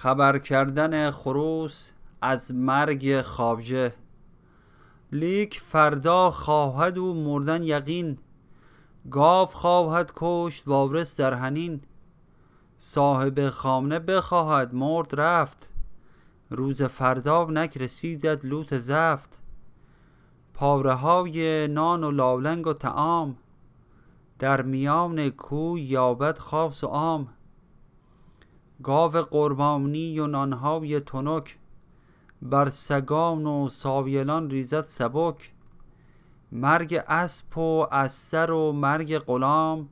خبر کردن خروس از مرگ خابجه لیک فردا خواهد و مردن یقین. گاو خواهد کشت وارث در هنین صاحب خامنه بخواهد مرد رفت. روز فردا نک رسیدد لوت زفت. پاره های نان و لالنگ و تعام در میان کوی یابد خاص و عام. گاو قربانی و نانهای تنک بر سگان و ساویلان ریزد سبک. مرگ اسب و استر و مرگ غلام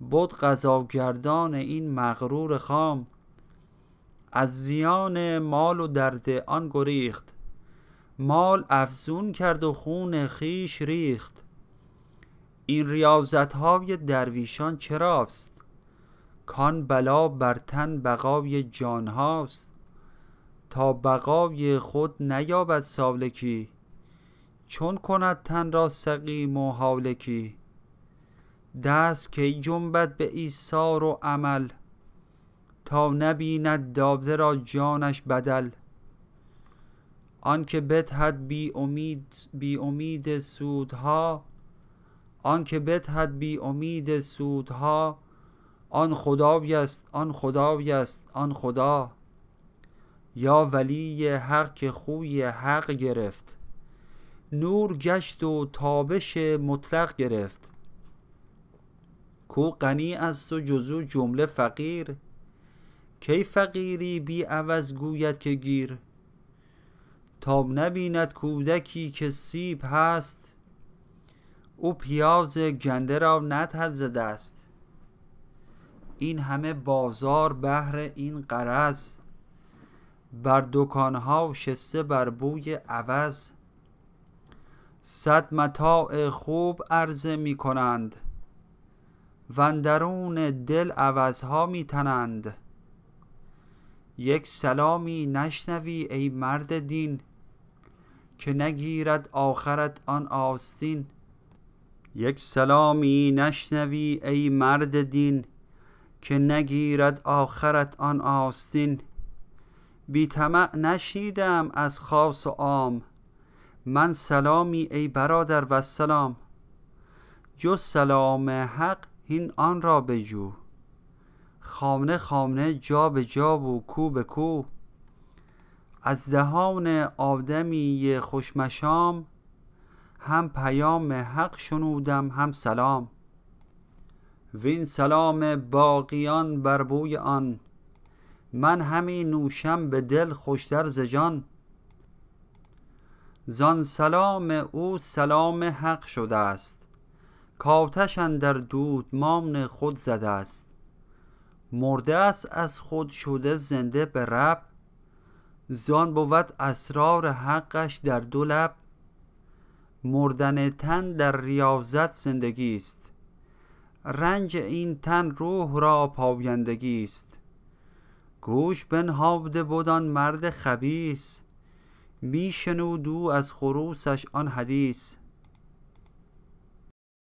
بود غذاگردان این مغرور خام. از زیان مال و درد آن گریخت مال افزون کرد و خون خیش ریخت. این ریاضت های درویشان چراست؟ کان بلا بر تن بقای جان هاست تا بقای خود نیابد سالکی چون کند تن را سقیم و حالکی. دست کی جنبد به ایثار و عمل تا نبیند داده را جانش بدل. آنکه بدهد بی امید بی امید سودها آنکه بدهد بی امید سودها آن خدای است آن خدای است آن خدا. یا ولی حق که خوی حق گرفت. نور گشت و تابش مطلق گرفت. کو غنی است و جزو جمله فقیر؟ کی فقیری بی عوض گوید که گیر؟ تا نبیند کودکی که سیب هست. او پیاز گنده را ندهد ز این همه بازار بهر این غرض. بر دکانها شسته بر بوی عوض. صد متاع خوب عرضه می کنند. وندرون دل عوضها می تنند. یک سلامی نشنوی ای مرد دین. که نگیرد آخرت آن آستین. یک سلامی نشنوی ای مرد دین. که نگیرد آخرت آن آستین. بی طمع نشنیدم از خاص و عام. من سلامی ای برادر و سلام. جز سلام حق هین آن را بجو. خانه خانه جا به جا و کو به کو. از دهان آدمی خوشمشام هم پیام حق شنودم هم سلام. وین سلام باقیان بر بوی آن. من همی نوشم به دل خوشتر ز جان. زان سلام او سلام حق شده است. کآتش اندر دودمان خود زده است. مرده است از خود شده زنده به رب. زان بود اسرار حقش در دو لب. مردن تن در ریاضت زندگی است. رنج این تن روح را پایندگی است. گوش بنهاده بد آن مرد خبیث می شنود او از خروسش آن حدیث.